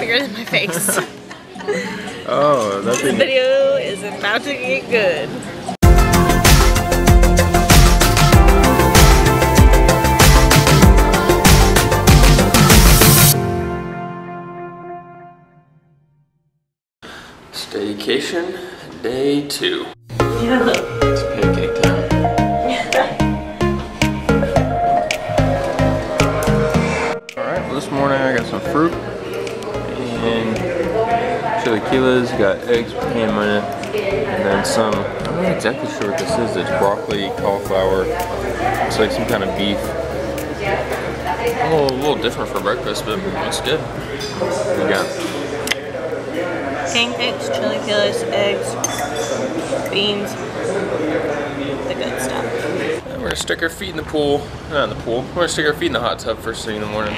bigger than my face. Oh, that's this video is about to get good. Staycation day two. Yeah. It's pancake time. Alright, well this morning I got some fruit and chilaquiles, got eggs with ham in it, and then some, I'm not exactly sure what this is, it's broccoli, cauliflower, it's like some kind of beef. A little, a little different for breakfast, but it's good. What you got? Pancakes, chilaquiles, eggs, beans, the good stuff. And we're gonna stick our feet in the pool, not in the pool, we're gonna stick our feet in the hot tub first thing in the morning.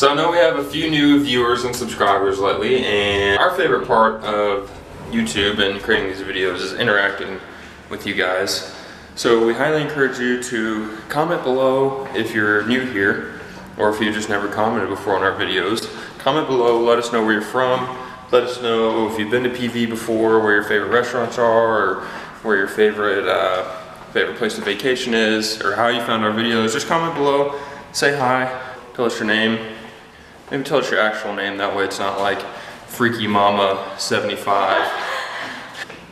So I know we have a few new viewers and subscribers lately, and our favorite part of YouTube and creating these videos is interacting with you guys. So we highly encourage you to comment below if you're new here, or if you just never commented before on our videos. Comment below, let us know where you're from, let us know if you've been to PV before, where your favorite restaurants are, or where your favorite uh, favorite place to vacation is, or how you found our videos. Just comment below, say hi, tell us your name, maybe tell us your actual name. That way it's not like Freaky Mama 75.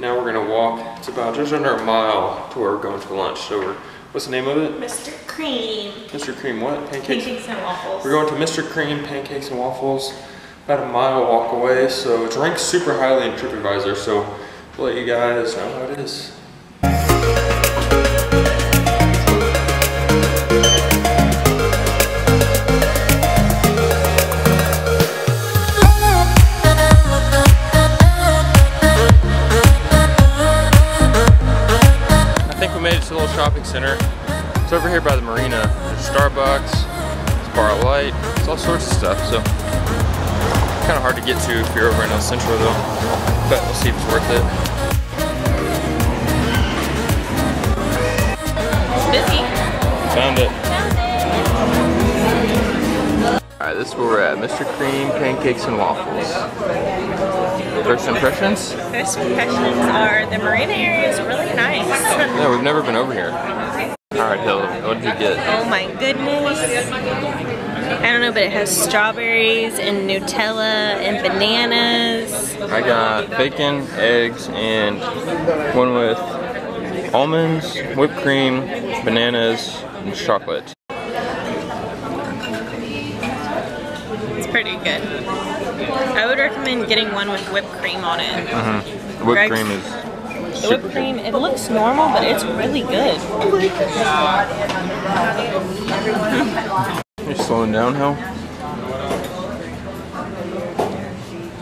Now we're gonna walk. It's about just under a mile to where we're going to lunch. So we're, what's the name of it? Mr. Cream. Mr. Cream what? Pancakes. Pancakes and waffles. We're going to Mr. Cream Pancakes and Waffles, about a mile walk away. So it's ranked super highly in TripAdvisor. So we'll let you guys know how it is. It's Bar Light, it's all sorts of stuff. So kind of hard to get to if you're over in El Centro though. But we'll see if it's worth it. It's busy. Found it. Alright, this is where we're at. Mr. Cream Pancakes and Waffles. First impressions? First impressions are the marina area is really nice. No, we've never been over here. Alright, Hill, what did you get? Oh my goodness. I don't know, but it has strawberries and Nutella and bananas. I got bacon, eggs, and one with almonds, whipped cream, bananas, and chocolate. It's pretty good. I would recommend getting one with whipped cream on it. Mm-hmm. Whipped Greg's- cream is The whipped cream, it looks normal, but it's really good. Slowing down, Hill?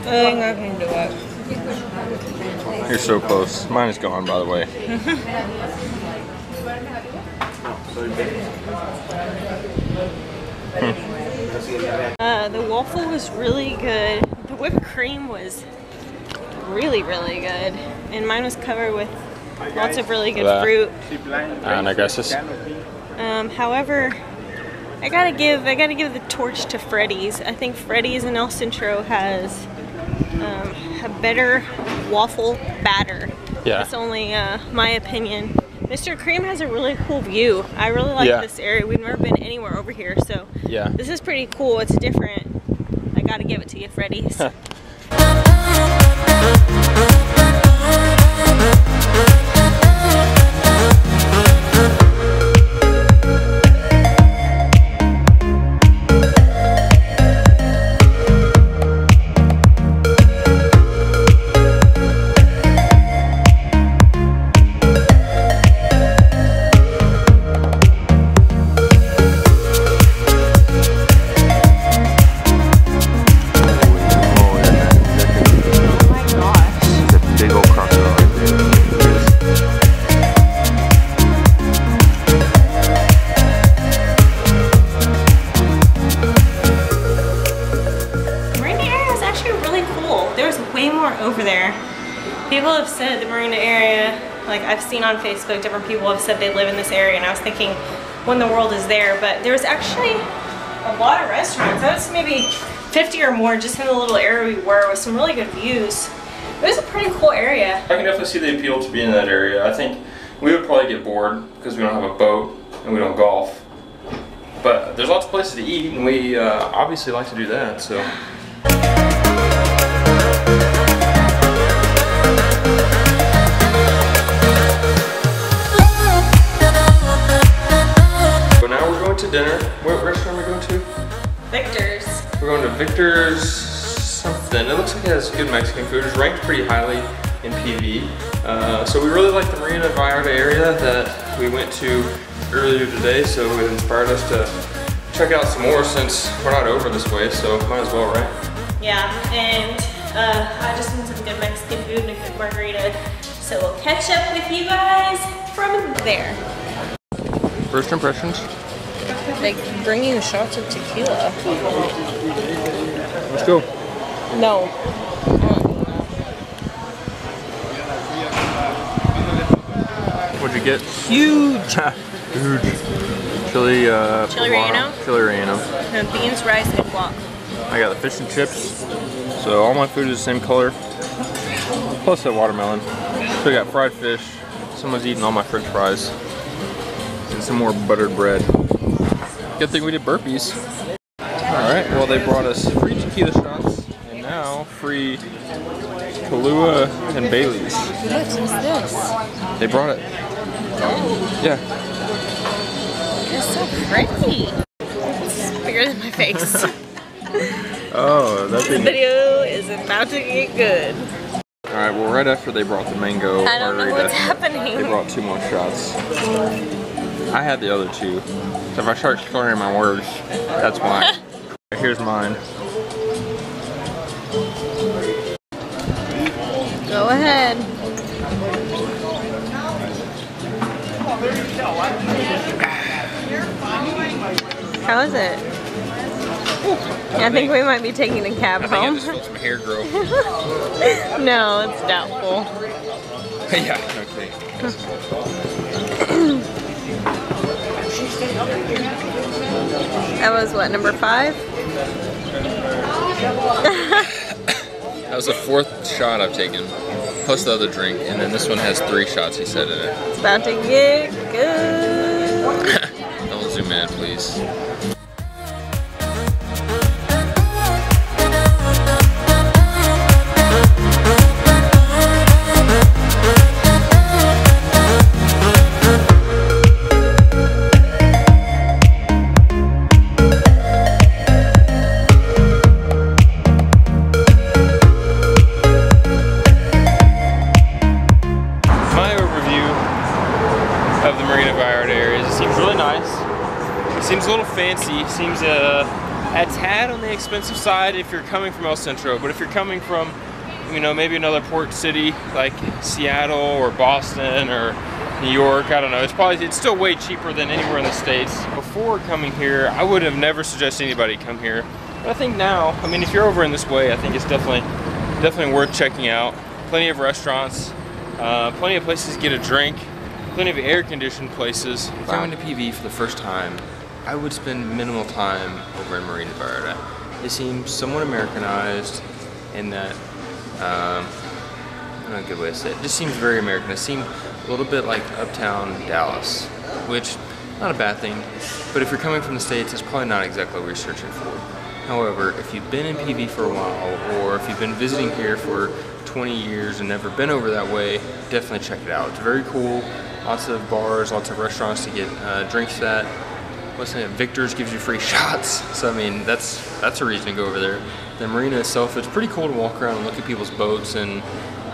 I think I can do it. You're so close. Mine is gone, by the way. Uh, the waffle was really good. The whipped cream was really, really good. And mine was covered with lots of really good fruit. And I guess it's Um, however, I gotta give I gotta give the torch to Freddy's. I think Freddy's in El Centro has um, a better waffle batter. Yeah. That's only uh, my opinion. Mr. Cream has a really cool view. I really like Yeah. this area. We've never been anywhere over here, so yeah. this is pretty cool. It's different. I gotta give it to you, Freddy's. over there. People have said the Marina area, like I've seen on Facebook, different people have said they live in this area, and I was thinking, when the world is there, but there's actually a lot of restaurants. That's maybe 50 or more just in the little area we were with some really good views. It was a pretty cool area. I can definitely see the appeal to be in that area. I think we would probably get bored because we don't have a boat and we don't golf. But there's lots of places to eat, and we uh, obviously like to do that. So. Victor's something. It looks like it has good Mexican food. It's ranked pretty highly in PV. Uh, so we really like the Marina Vallarta area that we went to earlier today. So it inspired us to check out some more since we're not over this way. So might as well, right? Yeah, and uh, I just want some good Mexican food and a good margarita. So we'll catch up with you guys from there. First impressions. Like bringing shots of tequila. Let's go. No. What'd you get? Huge. Huge. Chili. Uh, Chili relleno? Chili relleno. And beans, rice, and guac. I got the fish and chips. So all my food is the same color. Plus that watermelon. So I got fried fish. Someone's eating all my french fries. And some more buttered bread. Good thing we did burpees. Alright, well they brought us free tequila shots. And now free Kahlua and Bailey's. What is this? They brought it. Yeah. It's so pretty. It's bigger than my face. Oh, oh that's this video is about to get good. Alright, well right after they brought the mango I don't know margarita, what's happening. they brought two more shots. I had the other two. So if I start slurring my words, that's why. Here's mine. Go ahead. How is it? I think we might be taking a cab I think I home. just felt some hair grow. no, it's doubtful. yeah, okay. That was what, number five? That was the fourth shot I've taken, plus the other drink, and then this one has three shots, he said in it. It's about to get good. Don't zoom in, please. Seems a, a tad on the expensive side if you're coming from El Centro, but if you're coming from, you know, maybe another port city like Seattle or Boston or New York, I don't know. It's probably it's still way cheaper than anywhere in the states. Before coming here, I would have never suggested anybody come here. But I think now, I mean, if you're over in this way, I think it's definitely definitely worth checking out. Plenty of restaurants, uh, plenty of places to get a drink, plenty of air-conditioned places. Went to PV for the first time, I would spend minimal time over in Marina Vallarta. It seems somewhat Americanized in that, um, know a good way to say it. It just seems very American. It seemed a little bit like uptown Dallas, which not a bad thing. But if you're coming from the States, it's probably not exactly what you're searching for. However, if you've been in PV for a while, or if you've been visiting here for 20 years and never been over that way, definitely check it out. It's very cool. Lots of bars, lots of restaurants to get uh, drinks at. What's name? Victor's gives you free shots. So I mean, that's that's a reason to go over there. The marina itself, it's pretty cool to walk around and look at people's boats and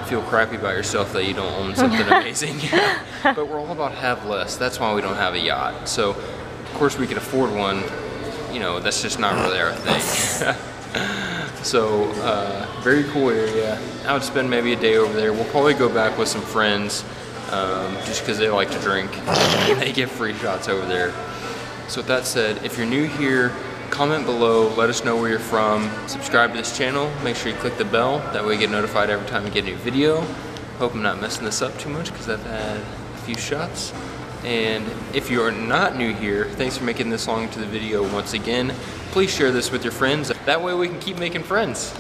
feel crappy about yourself that you don't own something amazing. but we're all about have less. That's why we don't have a yacht. So of course we could afford one. You know, that's just not really our thing. so uh, very cool area. I would spend maybe a day over there. We'll probably go back with some friends um, just because they like to drink they get free shots over there. So with that said, if you're new here, comment below, let us know where you're from, subscribe to this channel, make sure you click the bell, that way you get notified every time we get a new video. Hope I'm not messing this up too much because I've had a few shots. And if you are not new here, thanks for making this long to the video once again. Please share this with your friends. That way we can keep making friends.